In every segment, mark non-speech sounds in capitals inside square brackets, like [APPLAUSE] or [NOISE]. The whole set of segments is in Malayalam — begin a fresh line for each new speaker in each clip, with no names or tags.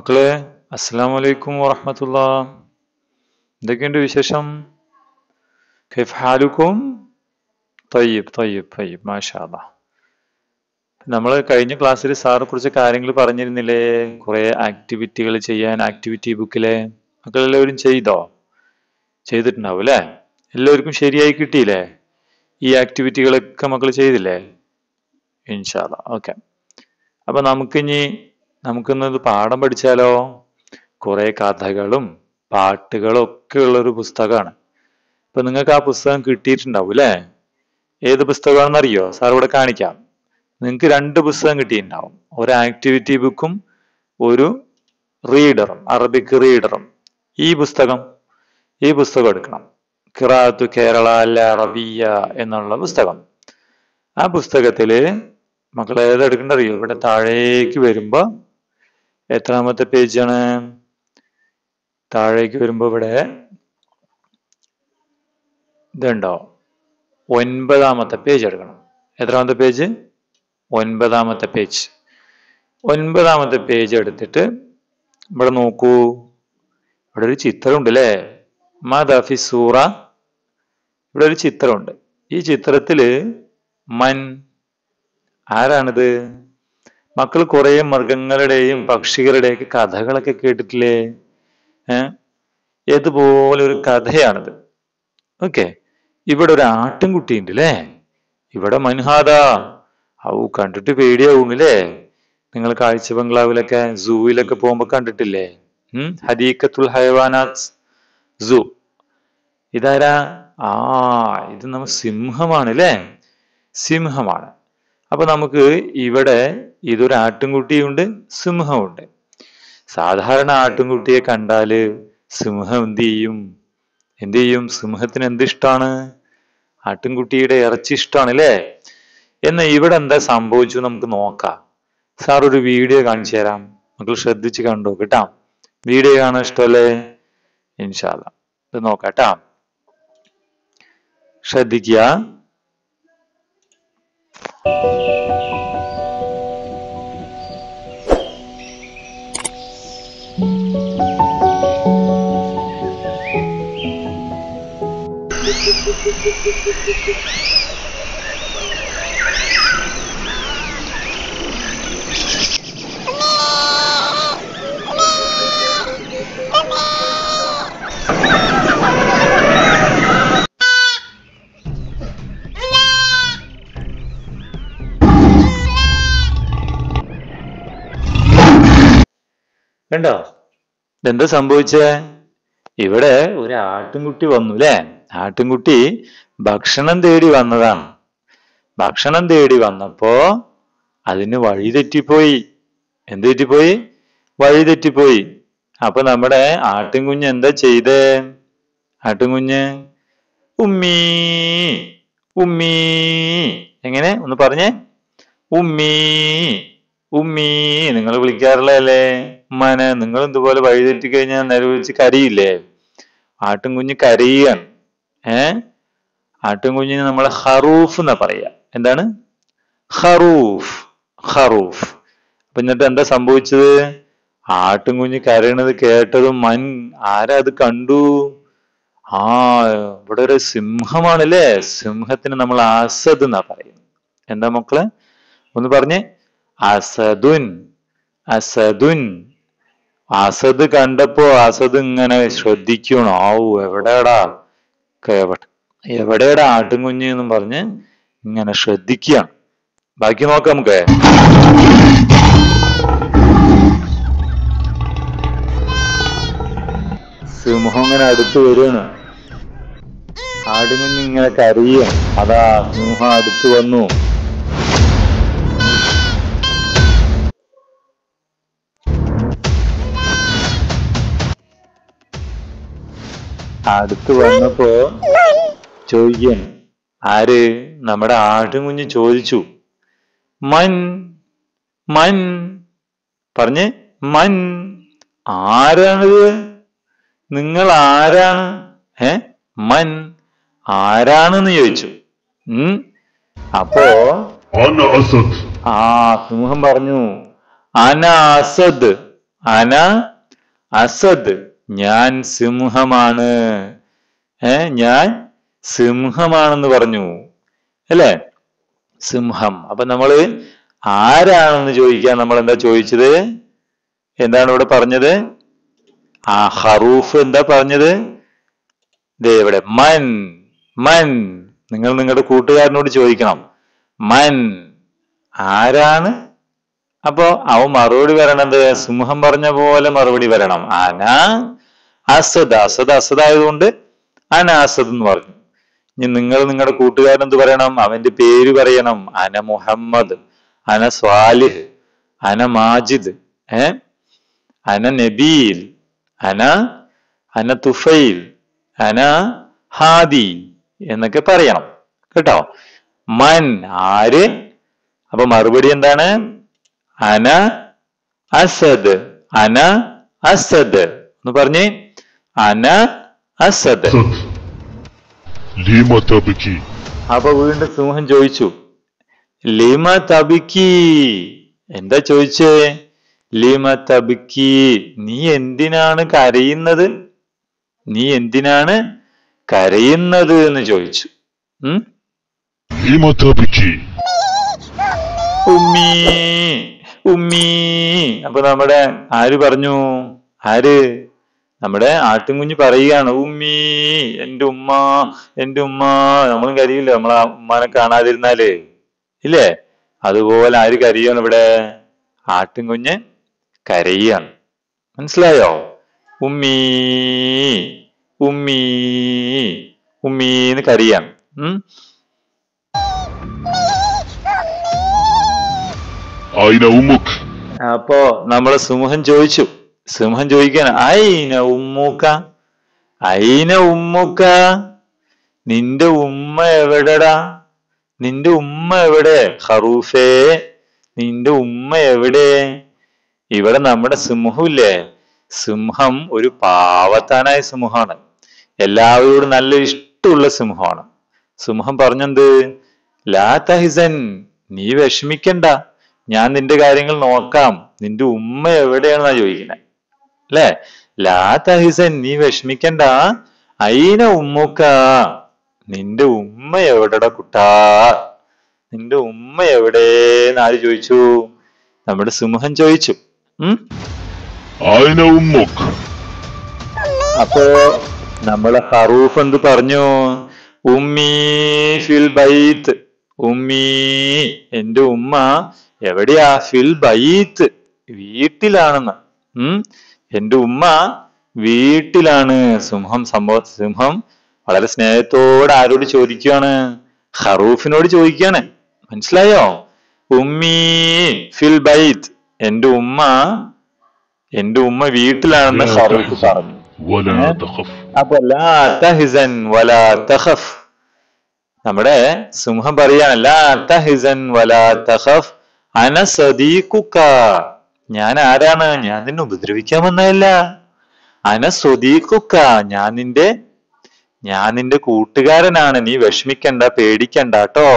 മക്കളെ അസ്സാം വലൈക്കും വറഹമത്തുള്ള. എന്തൊക്കെയുണ്ട് വിശേഷം? കൈഫ് ഹാലുക്കും? തയ്യബ് തയ്യബ് തയ്യബ് മാഷാ അല്ലാ നമ്മൾ കഴിഞ്ഞ ക്ലാസ്സിൽ സാറ് കുറച്ച് കാര്യങ്ങൾ പറഞ്ഞിരുന്നില്ലേ? കുറെ ആക്ടിവിറ്റികൾ ചെയ്യാൻ ആക്ടിവിറ്റി ബുക്കിലെ. മക്കളെല്ലാവരും ചെയ്തോ? ചെയ്തിട്ടുണ്ടാവും അല്ലേ? എല്ലാവർക്കും ശരിയായി കിട്ടിയില്ലേ? ഈ ആക്ടിവിറ്റികളൊക്കെ മക്കൾ ചെയ്തില്ലേ? ഇൻഷാല്ല ഓക്കെ. അപ്പൊ നമുക്കിനി നമുക്കിന്നത് പാഠം പഠിച്ചാലോ? കുറെ കഥകളും പാട്ടുകളും ഒക്കെ ഉള്ള ഒരു പുസ്തകമാണ്. ഇപ്പൊ നിങ്ങൾക്ക് ആ പുസ്തകം കിട്ടിയിട്ടുണ്ടാവും അല്ലേ ഏത് പുസ്തകമാണെന്ന് അറിയോ സാർ ഇവിടെ കാണിക്കാം. നിങ്ങൾക്ക് രണ്ട് പുസ്തകം കിട്ടിയിട്ടുണ്ടാവും. ഒരു ആക്ടിവിറ്റി ബുക്കും ഒരു റീഡറും അറബിക് റീഡറും. ഈ പുസ്തകം ഈ പുസ്തകം എടുക്കണം. ഖിറാത്തു കേരള അല്ല അറബിയ എന്നുള്ള പുസ്തകം. ആ പുസ്തകത്തിൽ മക്കൾ ഏതെടുക്കേണ്ട അറിയോ ഇവിടെ താഴേക്ക് വരുമ്പോ എത്രാമത്തെ പേജാണ്? താഴേക്ക് വരുമ്പോ ഇവിടെ ഇതുണ്ടോ? ഒൻപതാമത്തെ പേജ് എടുക്കണം. എത്രാമത്തെ പേജ്? ഒൻപതാമത്തെ പേജ്. ഒൻപതാമത്തെ പേജ് എടുത്തിട്ട് ഇവിടെ നോക്കൂ. ഇവിടെ ഒരു ചിത്രമുണ്ട് അല്ലേ മദഫി സൂറ. ഇവിടെ ഒരു ചിത്രമുണ്ട്. ഈ ചിത്രത്തിൽ മൻ. ആരാണിത്? മക്കൾ കുറെ മൃഗങ്ങളുടെയും പക്ഷികളുടെയൊക്കെ കഥകളൊക്കെ കേട്ടിട്ടില്ലേ? ഏഹ് ഏതുപോലെ ഒരു കഥയാണിത്. ഓക്കെ. ഇവിടെ ഒരു ആട്ടിൻകുട്ടി ഉണ്ട് അല്ലേ ഇവിടെ മൻഹാദ ഔ കണ്ടിട്ട് പേടിയാവും അല്ലേ നിങ്ങൾ കാഴ്ച ബംഗ്ലാവിലൊക്കെ സൂവിലൊക്കെ പോകുമ്പോ കണ്ടിട്ടില്ലേ? ഉം? ഹദീക്കത്തുൽ ഹൈവാനാത്ത് സൂ. ഇതാരാ? ആ ഇത് നമ്മ സിംഹമാണ് അല്ലേ സിംഹമാണ്. അപ്പൊ നമുക്ക് ഇവിടെ ഇതൊരു ആട്ടിൻകുട്ടിയുണ്ട് സിംഹമുണ്ട് സാധാരണ ആട്ടിൻകുട്ടിയെ കണ്ടാൽ സിംഹം എന്ത് ചെയ്യും? എന്ത് ചെയ്യും? സിംഹത്തിന് എന്ത് ഇഷ്ടമാണ് ആട്ടിൻകുട്ടിയുടെ ഇറച്ചി ഇഷ്ടമാണ് അല്ലേ? എന്നാൽ ഇവിടെ എന്താ സംഭവിച്ചു നമുക്ക് നോക്കാം. സാർ ഒരു വീഡിയോ കാണിച്ചു തരാം. മക്കൾ ശ്രദ്ധിച്ച് കണ്ടു? കേട്ടാ. വീഡിയോ കാണാൻ ഇഷ്ടമല്ലേ ഇൻഷാല്ല ഇത് കേട്ടാ. ശ്രദ്ധിക്കുക. フフフフフフフフ കണ്ടോ? എന്താ സംഭവിച്ചേ? ഇവിടെ ഒരു ആട്ടിൻകുട്ടി വന്നു അല്ലേ ആട്ടിൻകുട്ടി ഭക്ഷണം തേടി വന്നതാണ്. ഭക്ഷണം തേടി വന്നപ്പോ അതിന് വഴി തെറ്റിപ്പോയി. എന്ത് തെറ്റിപ്പോയി? വഴി തെറ്റിപ്പോയി. അപ്പൊ നമ്മുടെ ആട്ടിൻകുഞ്ഞ് എന്താ ചെയ്തേ? ആട്ടിൻകുഞ്ഞ് ഉമ്മീ ഉമ്മീ. എങ്ങനെ? ഒന്ന് പറഞ്ഞേ. ഉമ്മീ ഉമ്മീ. നിങ്ങൾ വിളിക്കാറുള്ളതല്ലേ ഉമ്മാനെ നിങ്ങൾ ഇതുപോലെ വഴിതെറ്റി കഴിഞ്ഞാൽ നേരെ വെച്ച് കരയില്ലേ? ആട്ടിൻകുഞ്ഞ് കരയാണ്. ഏ? ആട്ടിൻകുഞ്ഞിന് നമ്മൾ ഹറൂഫ് എന്നാ പറയാ. എന്താണ്? ഹറൂഫ് ഹറൂഫ് എന്നിട്ട് എന്താ സംഭവിച്ചത്? ആട്ടിൻകുഞ്ഞ് കരയണത് കേട്ടതും മൻ ആരാ അത് കണ്ടു? ആ ഇവിടെ ഒരു സിംഹമാണല്ലേ? സിംഹത്തിന് നമ്മൾ അസദ് എന്നാ പറയുന്നത് എന്താ മക്കൾ? ഒന്ന് പറഞ്ഞേ. അസദുൻ അസദുൻ അസദ് കണ്ടപ്പോ അസദ് ഇങ്ങനെ ശ്രദ്ധിക്കുന്നു ആവു എവിടെടാ? എവിടെടാ ആട്ടും ആട്ടുംകുഞ്ഞ് എന്നും പറഞ്ഞ് ഇങ്ങനെ ശ്രദ്ധിക്കുകയാണ്. ബാക്കി നോക്കാം നമുക്ക്. സിംഹം ഇങ്ങനെ അടുത്ത് വരികയാണ് ആടുകുഞ്ഞ് ഇങ്ങനെ കരയുക അതാ സിംഹം അടുത്ത് വന്നു. അടുത്ത് വന്നപ്പോ ചോദിക്കാണ് ആര്? നമ്മുടെ ആട്ടുകുഞ്ഞ് ചോദിച്ചു. മൻ മൻ. പറഞ്ഞ് മൻ. ആരാണിത്? നിങ്ങൾ ആരാണ്? ഏ? മൻ. ആരാണെന്ന് ചോദിച്ചു. ഉം. അപ്പോ ആ സിംഹം പറഞ്ഞു. അന അസദ് അന അസദ്. ഞാൻ സിംഹമാണ്. ഏ ഞാൻ സിംഹമാണെന്ന് പറഞ്ഞു. അല്ലേ? സിംഹം. അപ്പൊ നമ്മൾ ആരാണെന്ന് ചോദിക്കാൻ നമ്മൾ എന്താ ചോദിച്ചത്? എന്താണ് ഇവിടെ പറഞ്ഞത്? ആ ഹറൂഫ് എന്താ പറഞ്ഞത്? ദേ ഇവിടെ മൻ മൻ. നിങ്ങൾ നിങ്ങളുടെ കൂട്ടുകാരനോട് ചോദിക്കണം. മൻ. ആരാണ്? അപ്പോ അവൻ മറുപടി വരണത്? സിംഹം പറഞ്ഞ പോലെ മറുപടി വരണം. അന അസദ് അസദ് അസദായതുകൊണ്ട് അനാസദ് എന്ന് പറഞ്ഞു. ഇനി നിങ്ങൾ നിങ്ങളുടെ കൂട്ടുകാരൻ എന്ത് പറയണം? അവന്റെ പേര് പറയണം. അന മുഹമ്മദ് അന സ്വാലിഹ് അന മാജിദ് ഏ? അന നബീൽ അന അന തുഫൈൽ അന ഹാദി എന്നൊക്കെ പറയണം. കേട്ടോ? മൻ ആര്? അപ്പൊ മറുപടി എന്താണ്? അന അസദ് അന അസദ് എന്ന് പറഞ്ഞേ അന അസദ്. [LAUGHS]
ലീമ തബിക്കി.
അപ്പൊ വീണ്ടും സിംഹം ചോദിച്ചു ലീമ തബിക്കി എന്താ ചോദിച്ചേ? ലീമ തബിക്കി നീ എന്തിനാണ് കരയുന്നത്? നീ എന്തിനാണ് കരയുന്നത് എന്ന് ചോദിച്ചു.
ലീമ തബിക്കി.
ഉമ്മീ ഉമ്മീ. അപ്പൊ നമ്മുടെ ആര് പറഞ്ഞു? ആര്? നമ്മുടെ ആട്ടിൻകുഞ്ഞ് പറയുകയാണ് ഉമ്മീ എന്റെ ഉമ്മ എന്റെ ഉമ്മ. നമ്മളും കരിയില്ല? നമ്മളെ ഉമ്മാനെ കാണാതിരുന്നാലേ. ഇല്ലേ? അതുപോലെ ആര് കരയാണ് ഇവിടെ? ആട്ടിൻകുഞ്ഞ് കരയാണ് മനസ്സിലായോ? ഉമ്മീ ഉമ്മീ ഉമ്മീന്ന് കരയാണ് അപ്പോ നമ്മളെ സുമുഖം ചോദിച്ചു സിംഹം ചോദിക്കാണ് ഐന ഉമ്മൂക്ക? ഐന ഉമ്മൂക്ക? നിന്റെ ഉമ്മ എവിടെടാ? നിന്റെ ഉമ്മ എവിടെ? ഹറൂഫേ നിന്റെ ഉമ്മ എവിടെ? ഇവിടെ നമ്മുടെ സിംഹമില്ലേ? സിംഹം ഒരു പാവത്താനായ സിംഹമാണ്. എല്ലാവരോടും നല്ല ഇഷ്ടമുള്ള സിംഹമാണ്. സിംഹം പറഞ്ഞെന്ത്? ലാ തഹിസൻ നീ വിഷമിക്കണ്ട. ഞാൻ നിന്റെ കാര്യങ്ങൾ നോക്കാം. നിന്റെ ഉമ്മ എവിടെയാണെന്നാ ചോദിക്കുന്നത് അല്ലെ ലാ തഹിസൻ നീ വിഷമിക്കണ്ട. അയിന ഉമ്മുക്ക നിന്റെ ഉമ്മ എവിടെ കുട്ടാ? നിന്റെ ഉമ്മ എവിടെ ആര് ചോദിച്ചു? നമ്മുടെ സിംഹൻ ചോദിച്ചു. അപ്പോ നമ്മളെ ഹറൂഫ് എന്ത് പറഞ്ഞു? ഉമ്മീ ഫിൽ ബൈത്ത്. ഉമ്മീ എന്റെ ഉമ്മ എവിടെയാ? ഫിൽ ബൈത്ത്. വീട്ടിലാണെന്ന്. ഉം? എന്റെ ഉമ്മ വീട്ടിലാണ് സിംഹം സംഭവ സിംഹം വളരെ സ്നേഹത്തോടെ ആരോട് ചോദിക്കുകയാണ് ഹറൂഫിനോട് ചോദിക്കുകയാണ് മനസ്സിലായോ? ഉമ്മീ ഫിൽ ബൈത്ത്. എന്റെ ഉമ്മ എന്റെ ഉമ്മ വീട്ടിലാണെന്ന് ഹറൂഫ് പറഞ്ഞു. നമ്മുടെ സിംഹം പറയാണ് അന സദീഖുക്ക ഞാൻ ആരാണ്? ഞാൻ നിന്നെ ഉപദ്രവിക്കാൻ വന്നതല്ല. അന ഞാൻ നിന്റെ ഞാൻ നിന്റെ കൂട്ടുകാരനാണ്. നീ വിഷമിക്കണ്ട പേടിക്കണ്ട കേട്ടോ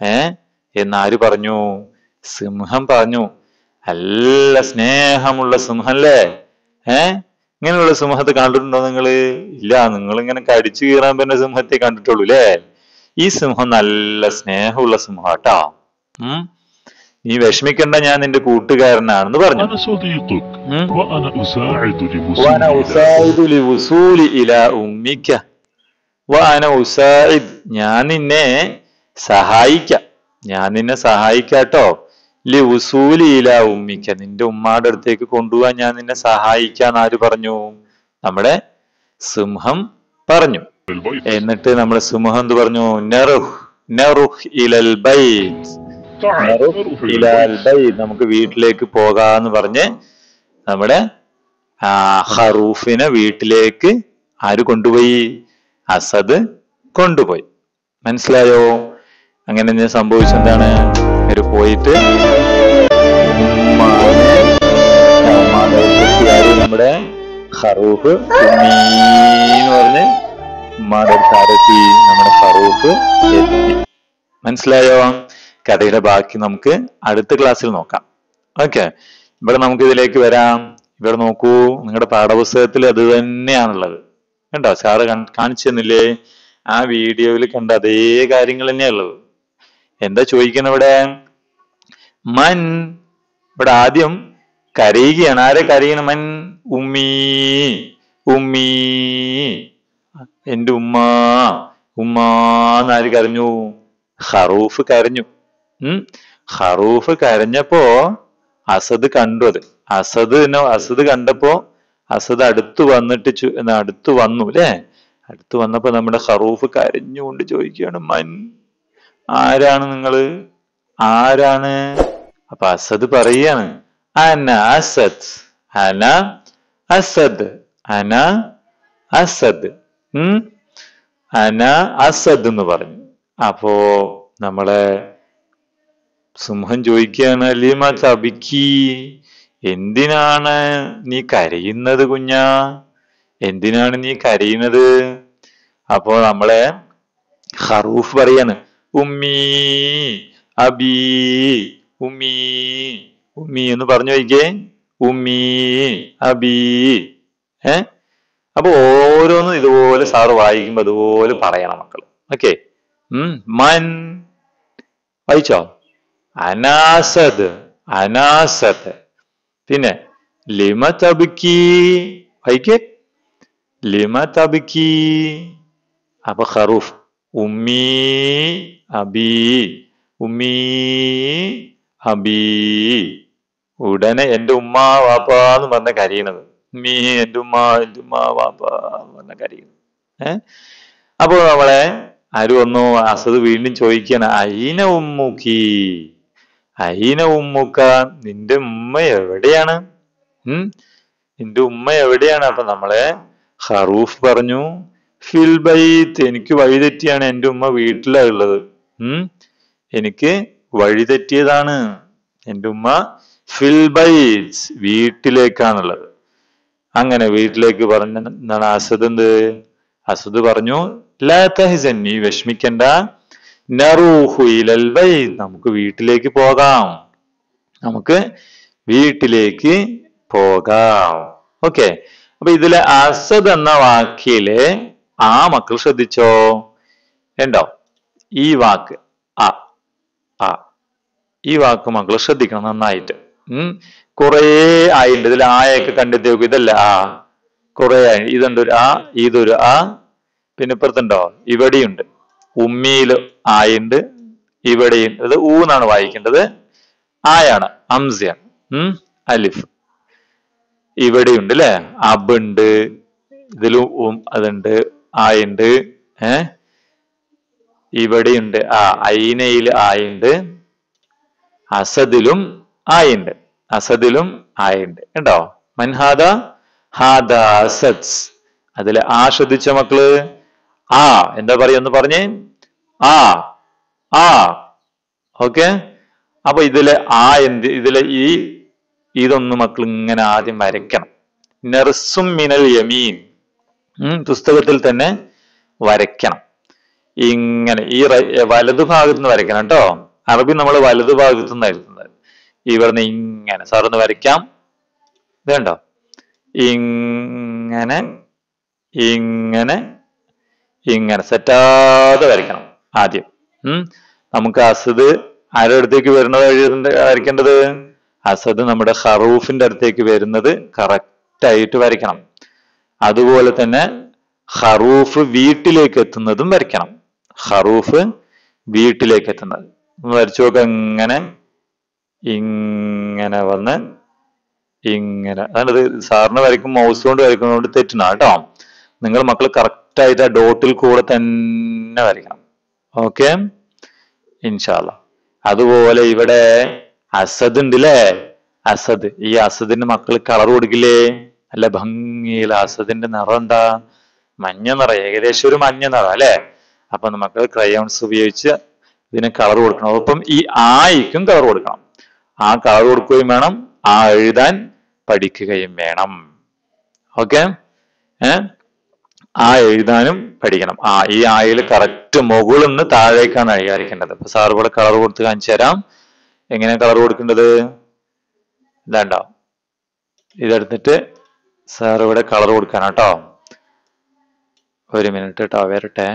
ഏ? എന്നാര് പറഞ്ഞു? സിംഹം പറഞ്ഞു. നല്ല സ്നേഹമുള്ള സിംഹല്ലേ? ഏ? ഇങ്ങനെയുള്ള സിംഹത്തെ കണ്ടിട്ടുണ്ടോ നിങ്ങൾ? ഇല്ല നിങ്ങൾ ഇങ്ങനെ കടിച്ചു കീറാൻ പറ്റുന്ന സിംഹത്തെ കണ്ടിട്ടുള്ളൂ അല്ലേ ഈ സിംഹം നല്ല സ്നേഹമുള്ള സിംഹം കേട്ടോ ഉം? നീ വിഷമിക്കണ്ട ഞാൻ നിന്റെ കൂട്ടുകാരനാണെന്ന് പറഞ്ഞു. വാന ഞാൻ നിന്നെ സഹായിക്കാം. ഞാൻ നിന്നെ സഹായിക്കാട്ടോ. ലി വസൂലി ഇല ഉമ്മിക്ക നിന്റെ ഉമ്മാടെ അടുത്തേക്ക് കൊണ്ടുപോവാൻ ഞാൻ നിന്നെ സഹായിക്കാൻ ആര് പറഞ്ഞു? നമ്മുടെ സിംഹം പറഞ്ഞു. എന്നിട്ട് നമ്മുടെ സിംഹം എന്ത് പറഞ്ഞു? നെറുഹ് നെറുഹ് ഇലൽ ബൈറ്റ് നമുക്ക് വീട്ടിലേക്ക് പോകാന്ന് പറഞ്ഞ് നമ്മുടെ ഹറൂഫിനെ വീട്ടിലേക്ക് ആര് കൊണ്ടുപോയി? അസദ് കൊണ്ടുപോയി. മനസ്സിലായോ? അങ്ങനെ ഞാൻ സംഭവിച്ചെന്താണ്? അവർ പോയിട്ട് നമ്മുടെ ഹറൂഫ് എന്ന് പറഞ്ഞ് ഉമ്മാടെ നമ്മുടെ ഹറൂഫ് മനസ്സിലായോ? കഥയുടെ ബാക്കി നമുക്ക് അടുത്ത ക്ലാസ്സിൽ നോക്കാം. ഓക്കെ ഇവിടെ നമുക്ക് ഇതിലേക്ക് വരാം. ഇവിടെ നോക്കൂ നിങ്ങളുടെ പാഠപുസ്തകത്തിൽ അത് തന്നെയാണുള്ളത്. കണ്ടോ? സാറ് കാണിച്ചു തന്നില്ലേ? ആ വീഡിയോയിൽ കണ്ട അതേ കാര്യങ്ങൾ തന്നെയുള്ളത് എന്താ ചോദിക്കുന്നത് ഇവിടെ? മൻ ഇവിടെ ആദ്യം കരയുകയാണ്. ആരെ കരയണം മൻ ഉമ്മീ ഉമ്മീ എന്റെ ഉമ്മ ഉമ്മ എന്നാര് കരഞ്ഞു? ഹറൂഫ് കരഞ്ഞു. ഹറൂഫ് കരഞ്ഞപ്പോ അസദ് കണ്ടു അത്. അസദ് അസദ് കണ്ടപ്പോ അസദ് അടുത്ത് വന്നിട്ട് അടുത്ത് വന്നു അല്ലേ അടുത്ത് വന്നപ്പോ നമ്മുടെ ഹറൂഫ് കരഞ്ഞുകൊണ്ട് ചോദിക്കുകയാണ് മൻ ആരാണ് നിങ്ങൾ? ആരാണ്? അപ്പൊ അസദ് പറയാണ് അന അസദ് അന അസദ് അന അസദ് ഉം അന അസദ് എന്ന് പറഞ്ഞു. അപ്പോ നമ്മളെ സിംഹം ചോദിക്കുകയാണ് ലീമ തബിക്കി എന്തിനാണ് നീ കരയുന്നത് കുഞ്ഞാ? എന്തിനാണ് നീ കരയുന്നത്? അപ്പോ നമ്മളെ ഹറൂഫ് പറയാണ് ഉമ്മീ അബീ ഉമ്മീ ഉമ്മീ എന്ന് പറഞ്ഞു വയ്ക്കേ ഉമ്മീ അബീ ഏ? അപ്പൊ ഓരോന്നും ഇതുപോലെ സാറ് വായിക്കുമ്പോ അതുപോലെ പറയണം മക്കൾ ഓക്കെ? ഉം മൻ വായിച്ചോ? അനാസദ് അനാസത്. പിന്നെ ലിമ തബുക്കി വായിക്കേ ലിമ തബുക്കി. അപ്പൊ ഖറൂഫ് ഉമ്മീ അബീ ഉമ്മീ അബീ. ഉടനെ എന്റെ ഉമ്മ വാപ്പ എന്ന് പറഞ്ഞ കരയണത്. ഉമ്മീ എന്റെ ഉമ്മ എന്റെ ഉമ്മ വാപ്പ എന്ന് പറഞ്ഞ കരയുന്നത് ഏഹ് അപ്പൊ നമ്മളെ ആര് വന്നു? അസത് വീണ്ടും ചോദിക്കണം അയിന ഉമ്മുക്കി അയിന ഉമ്മുക്ക നിന്റെ ഉമ്മ എവിടെയാണ്? ഉം? നിന്റെ ഉമ്മ എവിടെയാണ്? അപ്പൊ നമ്മളെ ഹറൂഫ് പറഞ്ഞു ഫിൽ ബൈത്ത് എനിക്ക് വഴിതെറ്റിയാണ് എന്റെ ഉമ്മ വീട്ടിലാ ഉള്ളത്. ഉം? എനിക്ക് വഴിതെറ്റിയതാണ് എന്റെ ഉമ്മ ഫിൽ വീട്ടിലേക്കാണുള്ളത്. അങ്ങനെ വീട്ടിലേക്ക് പറഞ്ഞ എന്നാണ് അസദ് എന്ത്? അസദ് പറഞ്ഞു ലാ തഹ്സൻ നീ വിഷമിക്കണ്ട. നറൂഹു ഇലൽ ബൈ നമുക്ക് വീട്ടിലേക്ക് പോകാം. നമുക്ക് വീട്ടിലേക്ക് പോകാം. ഓക്കെ. അപ്പൊ ഇതിലെ അസദ് എന്ന വാക്കിലെ ആ മക്കൾ ശ്രദ്ധിച്ചോ? ഉണ്ടോ ഈ വാക്ക് ആ ആ ഈ വാക്ക് മക്കൾ ശ്രദ്ധിക്കണം നന്നായിട്ട്. ഉം. കുറേ ആയിട്ട് ഇതിൽ ആയൊക്കെ കണ്ടെത്തി നോക്കും. ഇതല്ല ആ. കുറെ ആയി. ഇതുണ്ടൊരു ആ ഇതൊരു ആ. പിന്നെ ഇപ്പുറത്തുണ്ടോ? ഇവിടെയുണ്ട്. ഉമ്മിയിൽ ആയുണ്ട് ഇവിടെയും ഇത് എന്നാണ് വായിക്കേണ്ടത്. ആയാണ് അംസയാണ്. ഉം അലിഫ്. ഇവിടെയുണ്ട് അല്ലെ അബ് ഉണ്ട് ഇതിലും ഉം അതുണ്ട് ആയുണ്ട് ഏ? ഇവിടെയുണ്ട് ആ ഐനയിൽ ആയുണ്ട് അസദിലും ആയുണ്ട് അസദിലും ആയുണ്ട്. കേട്ടോ മൻഹാദ ഹാദ അസദ്. അതിലെ ആ ശ്രദ്ധിച്ച മക്കൾ? ആ എന്താ പറയുക ഒന്ന് പറഞ്ഞേ? ആ ആ. ഓക്കെ? അപ്പൊ ഇതിലെ ആ എന്ത് ഇതിലെ ഈ ഇതൊന്ന് മക്കൾ ഇങ്ങനെ ആദ്യം വരയ്ക്കണം. നെർസും മിനൽ യമീൻ. പുസ്തകത്തിൽ തന്നെ വരയ്ക്കണം. ഇങ്ങനെ ഈ വലതു ഭാഗത്ത് നിന്ന് വരയ്ക്കണം കേട്ടോ. അറബി നമ്മൾ വലതു ഭാഗത്ത് നിന്ന് എഴുതുന്നത്. ഇവിടുന്ന് ഇങ്ങനെ സാറൊന്ന് വരയ്ക്കാം. വേണ്ടോ ഇങ്ങനെ ഇങ്ങനെ ഇങ്ങനെ സെറ്റാതെ വരയ്ക്കണം ആദ്യം. നമുക്ക് അസദ് ആരുടെ അടുത്തേക്ക് വരുന്നത് വരയ്ക്കേണ്ടത്? അസദ് നമ്മുടെ ഹറൂഫിന്റെ അടുത്തേക്ക് വരുന്നത് കറക്റ്റ് ആയിട്ട് വരയ്ക്കണം. അതുപോലെ തന്നെ ഹറൂഫ് വീട്ടിലേക്ക് എത്തുന്നതും വരയ്ക്കണം. ഹറൂഫ് വീട്ടിലേക്ക് എത്തുന്നത്. വരച്ചു നോക്ക ഇങ്ങനെ ഇങ്ങനെ വന്ന് ഇങ്ങനെ. അതായത് സാറിന് വരയ്ക്കും മൗസ് കൊണ്ട് വരയ്ക്കുന്നതുകൊണ്ട് തെറ്റണം കേട്ടോ. നിങ്ങൾ മക്കൾ കറക്റ്റ് ആയിട്ട് ആ ഡോട്ടിൽ കൂടെ തന്നെ വരയ്ക്കണം. ഓക്കെ ഇൻഷാല്ല അതുപോലെ ഇവിടെ അസദ് ഉണ്ട് അല്ലേ അസദ്. ഈ അസദിന്റെ മക്കൾ കളർ കൊടുക്കില്ലേ? അല്ല ഭംഗിയിൽ അസദിന്റെ നിറം എന്താ? മഞ്ഞ നിറം. ഏകദേശം ഒരു മഞ്ഞ നിറം അല്ലെ? അപ്പൊ നമുക്ക് ക്രയോൺസ് ഉപയോഗിച്ച് ഇതിന് കളർ കൊടുക്കണം. ഒപ്പം ഈ ആയിക്കും കളർ കൊടുക്കണം. ആ കളർ കൊടുക്കുകയും വേണം. ആ എഴുതാൻ പഠിക്കുകയും വേണം. ഓക്കെ ഏ? ആ എഴുതാനും പഠിക്കണം. ആ ഈ ആയിൽ കറക്റ്റ് മുകളിൽ നിന്ന് താഴേക്കാണ് അഴികാരിക്കേണ്ടത് അപ്പൊ സാർ ഇവിടെ കളർ കൊടുത്ത് കാണിച്ചു തരാം. എങ്ങനെയാണ് കളർ കൊടുക്കേണ്ടത്? ഇതാണ്ടോ. ഇതെടുത്തിട്ട് സാർ ഇവിടെ കളർ കൊടുക്കാനാട്ടോ ഒരു മിനിറ്റ് കേട്ടോ വരട്ടെ.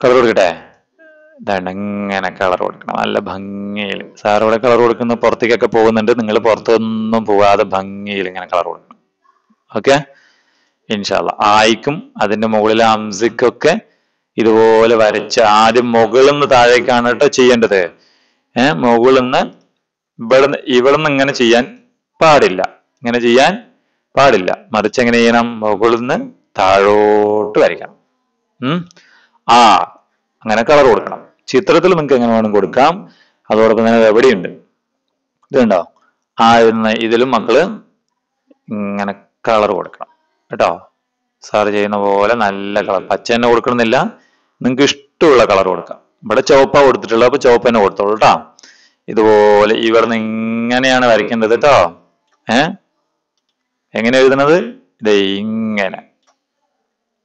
കളർ കൊടുക്കട്ടെ? ഇതാണ് ഇങ്ങനെ കളർ കൊടുക്കണം. നല്ല ഭംഗിയിൽ. സാർ ഇവിടെ കളർ കൊടുക്കുന്ന പുറത്തേക്കൊക്കെ പോകുന്നുണ്ട്. നിങ്ങൾ പുറത്തൊന്നും പോകാതെ ഭംഗിയിൽ ഇങ്ങനെ കളർ കൊടുക്കണം. ഓക്കെ ഇൻഷാല്ല ആയിക്കും അതിന്റെ മുകളിലെ അംസിക്കൊക്കെ ഇതുപോലെ വരച്ച് ആദ്യം മുകളിൽ നിന്ന് താഴേക്കാണ് കേട്ടോ ചെയ്യേണ്ടത്. ഏഹ് മുകളിൽ നിന്ന് ഇവിടെ ഇവിടെ നിന്ന് ഇങ്ങനെ ചെയ്യാൻ പാടില്ല. ഇങ്ങനെ ചെയ്യാൻ പാടില്ല. മറിച്ച് എങ്ങനെ ചെയ്യണം? മുകളിൽ നിന്ന് താഴോട്ട് വരയ്ക്കണം. ഉം? ആ അങ്ങനെ കളർ കൊടുക്കണം. ചിത്രത്തിൽ നിങ്ങൾക്ക് എങ്ങനെ വേണം കൊടുക്കാം. അതോടൊപ്പം തന്നെ എവിടെയുണ്ട്? ഇതുണ്ടോ ആ ഇതിലും മക്കൾ ഇങ്ങനെ കളർ കൊടുക്കണം. കേട്ടോ? സാർ ചെയ്യുന്ന പോലെ നല്ല കളർ പച്ച തന്നെ കൊടുക്കണമെന്നില്ല. നിങ്ങൾക്ക് ഇഷ്ടമുള്ള കളർ കൊടുക്കാം. ഇവിടെ ചുവപ്പാ കൊടുത്തിട്ടുള്ളത് അപ്പൊ ചുവപ്പ് തന്നെ കൊടുത്തോളൂ കേട്ടോ ഇതുപോലെ ഇവിടുന്ന് ഇങ്ങനെയാണ് വരയ്ക്കേണ്ടത് കേട്ടോ ഏ? എങ്ങനെ എഴുതണത് ഇത് ഇങ്ങനെ.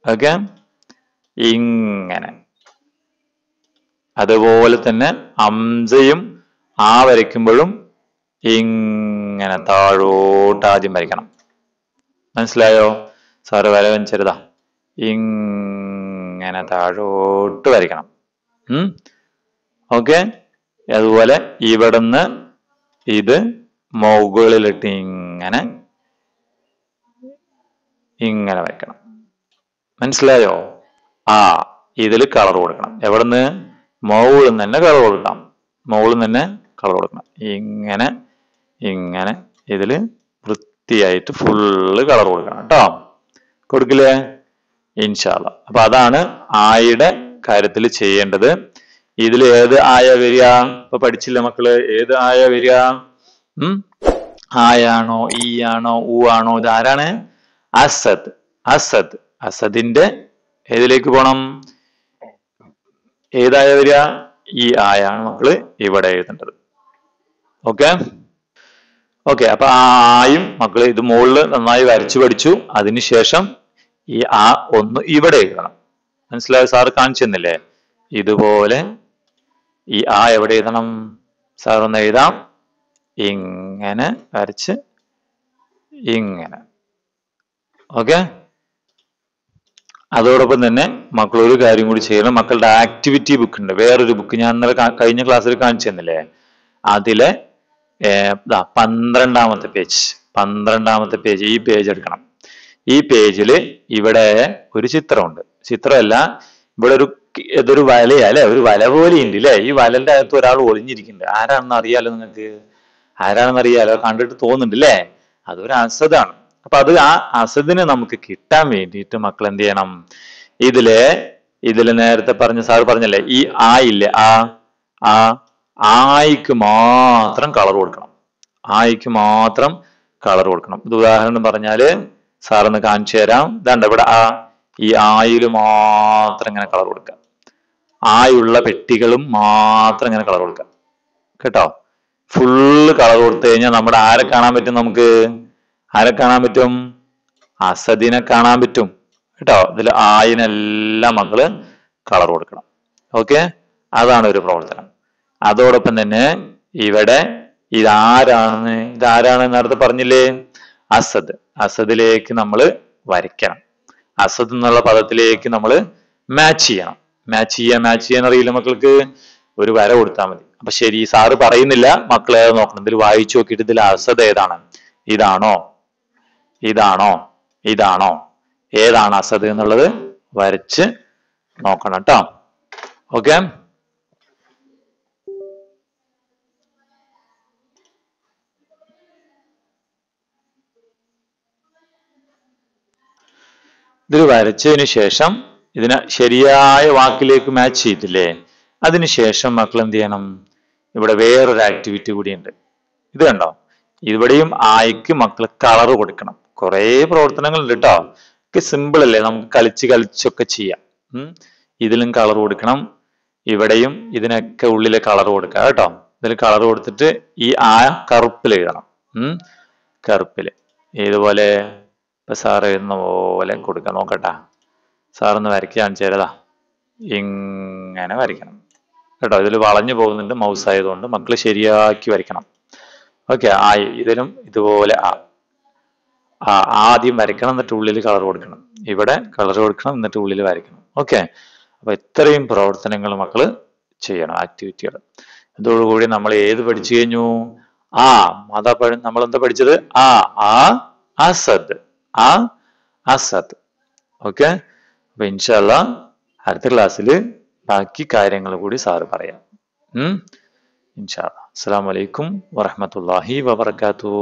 ഓക്കെ ഇങ്ങനെ. അതുപോലെ തന്നെ അംസയും ആ വരയ്ക്കുമ്പോഴും ഇങ്ങനെ താഴോട്ട് ആദ്യം വരയ്ക്കണം. മനസ്സിലായോ? സാറ് വര വെച്ചരുതാ ഇങ്ങനെ താഴോട്ട് വരയ്ക്കണം. ഓക്കെ? അതുപോലെ ഇവിടുന്ന് ഇത് മുകളിലിട്ട് ഇങ്ങനെ ഇങ്ങനെ വരയ്ക്കണം. മനസ്സിലായോ? ആ ഇതിൽ കളർ കൊടുക്കണം. എവിടുന്ന്? മുകളിൽ തന്നെ കളർ കൊടുക്കാം മുകളിൽ തന്നെ കളർ കൊടുക്കണം. ഇങ്ങനെ ഇങ്ങനെ ഇതിൽ വൃത്തിയായിട്ട് ഫുള്ള് കളർ കൊടുക്കണം കേട്ടോ കൊടുക്കില്ലേ? ഇൻഷാല്ല അപ്പൊ അതാണ് ആയുടെ കാര്യത്തിൽ ചെയ്യേണ്ടത്. ഇതിൽ ഏത് ആയ വരിക? ഇപ്പൊ പഠിച്ചില്ല മക്കൾ? ഏത് ആയ വരിക? ഉം? ആയാണോ ഈ ആണോ ഊ ആണോ ഇത് ആരാണ് അസദ്. അസദ്. അസദിന്റെ ഏതിലേക്ക് പോണം? ഏതായ വരിക ഈ ആയാണ് നമ്മൾ ഇവിടെ എഴുതേണ്ടത്. ഓക്കെ ഓക്കെ അപ്പൊ ആ ആയും മക്കൾ ഇത് മുകളിൽ നന്നായി വരച്ചു പഠിച്ചു. അതിനുശേഷം ഈ ആ ഒന്ന് ഇവിടെ എഴുതണം. മനസ്സിലായോ? സാറ് കാണിച്ചു തന്നില്ലേ ഇതുപോലെ ഈ ആ എവിടെ എഴുതണം? സാർ ഒന്ന് എഴുതാം. ഇങ്ങനെ വരച്ച് ഇങ്ങനെ. ഓക്കെ അതോടൊപ്പം തന്നെ മക്കൾ ഒരു കാര്യം കൂടി ചെയ്യണം. മക്കളുടെ ആക്ടിവിറ്റി ബുക്ക് ഉണ്ട്. വേറൊരു ബുക്ക് ഞാൻ ഇന്നലെ കഴിഞ്ഞ ക്ലാസ്സിൽ കാണിച്ചു തന്നില്ലേ? അതിലെ പന്ത്രണ്ടാമത്തെ പേജ് പന്ത്രണ്ടാമത്തെ പേജ് ഈ പേജ് എടുക്കണം. ഈ പേജിൽ ഇവിടെ ഒരു ചിത്രമുണ്ട്. ചിത്രമല്ല ഇവിടെ ഒരു ഇതൊരു വലയാ അല്ലെ? ഒരു വല പോലെ ഉണ്ട് അല്ലെ ഈ വലന്റെ അകത്ത് ഒരാൾ ഒളിഞ്ഞിരിക്കുന്നുണ്ട്. ആരാണെന്ന് അറിയാലോ നിങ്ങൾക്ക്? ആരാണെന്ന് അറിയാലോ? കണ്ടിട്ട് തോന്നുന്നുണ്ട് അല്ലേ അതൊരു അസദാണ് അപ്പൊ അത് ആ അസദിനെ നമുക്ക് കിട്ടാൻ വേണ്ടിയിട്ട് മക്കൾ എന്ത് ചെയ്യണം? ഇതിൽ ഇതിൽ നേരത്തെ പറഞ്ഞ സാർ പറഞ്ഞല്ലേ ഈ ആ ഇല്ലേ ആ ആ ആയിക്ക് മാത്രം കളർ കൊടുക്കണം. ആയിക്ക് മാത്രം കളർ കൊടുക്കണം. ഇത് ഉദാഹരണം പറഞ്ഞാൽ സാറൊന്ന് കാണിച്ചു തരാം. ഇതാണ്ട് ഇവിടെ ആ ഈ ആയിൽ മാത്രം ഇങ്ങനെ കളർ കൊടുക്കുക. ആയുള്ള പെട്ടികളും മാത്രം ഇങ്ങനെ കളർ കൊടുക്കുക. കേട്ടോ? ഫുള്ള് കളർ കൊടുത്തു കഴിഞ്ഞാൽ നമ്മുടെ ആരെ കാണാൻ പറ്റും നമുക്ക്? ആരെ കാണാൻ പറ്റും? അസദിനെ കാണാൻ പറ്റും. കേട്ടോ? ഇതിൽ ആയിനെല്ലാം മക്കൾ കളർ കൊടുക്കണം. ഓക്കെ അതാണ് ഒരു പ്രവർത്തനം. അതോടൊപ്പം തന്നെ ഇവിടെ ഇതാരാണ്? ഇതാരാണ് നേരത്തെ പറഞ്ഞില്ലേ? അസദ്. അസദിലേക്ക് നമ്മൾ വരയ്ക്കണം. അസദ് എന്നുള്ള പദത്തിലേക്ക് നമ്മൾ മാച്ച് ചെയ്യണം. മാച്ച് ചെയ്യാൻ മാച്ച് ചെയ്യാൻ അറിയില്ല മക്കൾക്ക്? ഒരു വര കൊടുത്താൽ മതി. അപ്പൊ ശരി സാറ് പറയുന്നില്ല. മക്കളെ നോക്കണം. ഇതിൽ വായിച്ചു നോക്കിയിട്ട് ഇതിൽ അസദ് ഏതാണ്? ഇതാണോ? ഇതാണോ? ഇതാണോ? ഏതാണ് അസദ് എന്നുള്ളത് വരച്ച് നോക്കണം കേട്ടോ ഓക്കെ? ഇതിൽ വരച്ചതിന് ശേഷം ഇതിനെ ശരിയായ വാക്കിലേക്ക് മാച്ച് ചെയ്തില്ലേ? അതിനുശേഷം മക്കൾ എന്ത് ചെയ്യണം? ഇവിടെ വേറൊരു ആക്ടിവിറ്റി കൂടിയുണ്ട് ഇത് കണ്ടോ? ഇവിടെയും ആയിക്ക് മക്കൾ കളർ കൊടുക്കണം. കുറേ പ്രവർത്തനങ്ങളുണ്ട് കേട്ടോ ഒക്കെ സിമ്പിൾ അല്ലേ? നമുക്ക് കളിച്ച് കളിച്ചൊക്കെ ചെയ്യാം. ഇതിലും കളർ കൊടുക്കണം. ഇവിടെയും ഇതിനൊക്കെ ഉള്ളിലെ കളർ കൊടുക്കുക കേട്ടോ. ഇതിൽ കളർ കൊടുത്തിട്ട് ഈ ആ കറുപ്പിൽ എഴുതണം. ഉം. കറുപ്പിൽ. ഏതുപോലെ ഇപ്പൊ സാറ് എഴുതുന്ന പോലെ കൊടുക്കാം. നോക്കട്ടാ. സാറൊന്ന് വരയ്ക്കാൻ ചേരതാ ഇങ്ങനെ വരയ്ക്കണം. കേട്ടോ ഇതിൽ വളഞ്ഞു പോകുന്നുണ്ട് മൗസ് ആയതുകൊണ്ട് മക്കൾ ശരിയാക്കി വരയ്ക്കണം. ഓക്കെ ആ ഇതിലും ഇതുപോലെ ആ. ആദ്യം വരയ്ക്കണം എന്നിട്ട് ഉള്ളിൽ കളർ കൊടുക്കണം. ഇവിടെ കളർ കൊടുക്കണം എന്നിട്ട് ഉള്ളിൽ വരയ്ക്കണം. ഓക്കെ അപ്പൊ ഇത്രയും പ്രവർത്തനങ്ങൾ മക്കൾ ചെയ്യണം ആക്ടിവിറ്റികൾ ഇതോടുകൂടി നമ്മൾ ഏത് പഠിച്ചു കഴിഞ്ഞു? ആ അതാ നമ്മൾ എന്താ പഠിച്ചത്? ആ ആ അസദ് ആ അസദ് ഓക്കെ അപ്പൊ ഇൻഷല്ല അടുത്ത ക്ലാസ്സിൽ ബാക്കി കാര്യങ്ങൾ കൂടി സാറ് പറയാം. ഇൻഷാ ഇൻഷാല്ല അസ്സാം വലൈക്കും വറഹമത്തല്ലാഹി വബർക്കാത്തു